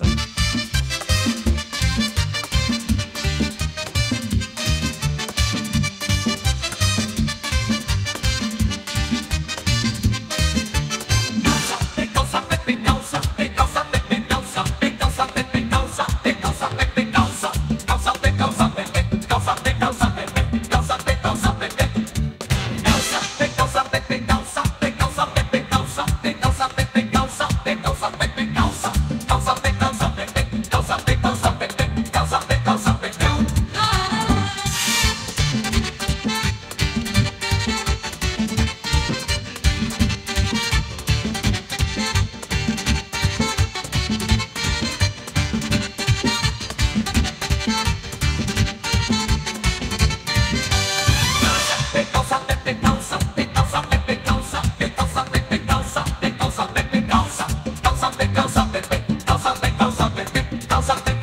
Rosa.